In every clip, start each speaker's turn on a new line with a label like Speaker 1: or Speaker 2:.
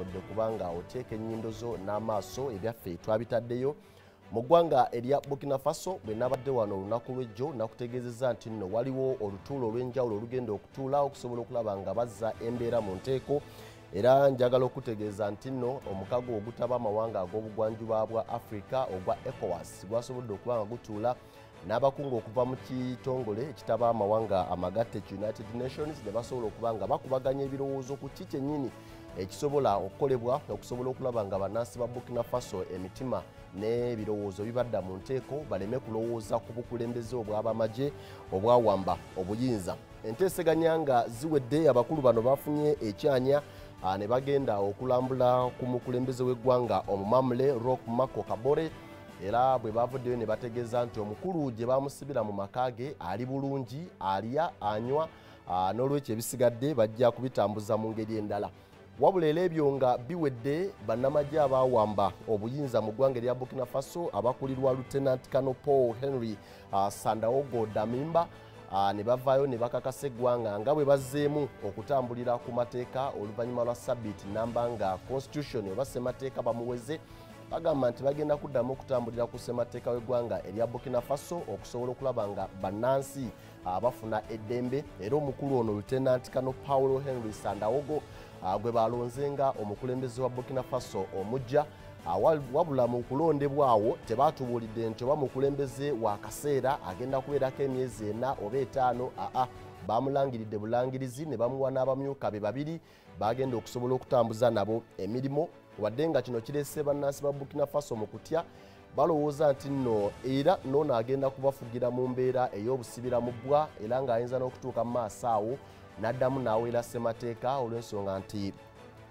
Speaker 1: odde kubanga oteeka ennyindo zo n'amaaso ebyaffe twabitaddeyo. Mu ggwanga erya burkina faso bwe nabadde wano olunaku lw'ejjo nakutegeezezza nti nno waliwo olutuulo olw'enjawulo olugenda okutuula okusobola okulaba nga bazza embeera mu nteeko. Era njagala okutegeeza nti nno omukago ogutaba amawanga ag'obugwanjuba bwa africa ogwa ecowas gwasobodde okuba nga gutuula n'abakungu okuva mu kitongole ekitaba amawanga amagatte united nations ne basobola okuba nga bakubaganya ebirowoozo ku ki kyennyini ekisobola okukolebwa okusobola okulaba nga bannansi ba burkina faso emitima n'ebirowoozo bibadda mu nteeko baleme kulowooza ku bukulembeze obw'abamagye obwawamba obuyinza. Enteeseganya nga ziwedde abakulu bano bafunye ekyanya ne bagenda okulambula ku mukulembeze w'eggwanga omumamule rock mako kabore. Era bwe bavuddeyo ne bategeeza nti omukulu gye bamusibira mu maka ge ali bulungi alya anywa n'olwekyo ebisigadde bajja kubitambuza mu ngeri endala wabula era ebyo nga biwedde bannamagye abawamba obuyinza mu ggwanga erya burkina faso abakulirwa lieutenant cano paul henry uh, sandaogo damimba uh, ne bavaayo ne bakakasa eggwanga nga bwe bazzeemu okutambulira ku mateeka oluvannyuma lwa sabiti namba nga constitution oba ssemateeka bamuweze bagamba nti bagenda kuddamu okutambulira ku ssemateeka w'eggwanga erya burkina faso okusobola okulaba nga bannansi uh, bafuna eddembe era omukulu ono lieutenant cano paulo henry sandaogo uh, gwe balonze nga omukulembeze wa burkina faso omujja uh, wabula mu kulondebwa awo tebatubuulidde nti oba mukulembeze wa kaseera agenda kubeerako emyezi ena oba etaano aa bamulangiridde bulangirizi ne bamuwa n'abamyuka be babiri bagenda okusobola okutambuza nabo emirimu. Wadde nga kino kirese bannansi ba burkina faso mu kutya balowooza nti nno era noono agenda kubafugira mu mbeera ey'obusibira mu bbwa era ng'ayinza n'okutuuka mu maaso awo n'addamu n'aweera ssemateeka olw'ensonga nti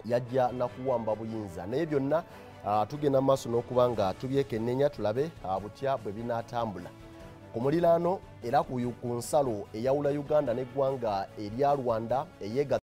Speaker 1: yajja nakuwamba buyinza. Naye byonna tugenda mu maaso n'okuba nga tubyekennenya tulabe butya bwe binaatambula. Ku muliraano era ku nsalo eyawula uganda n'eggwanga erya rwanda eyeega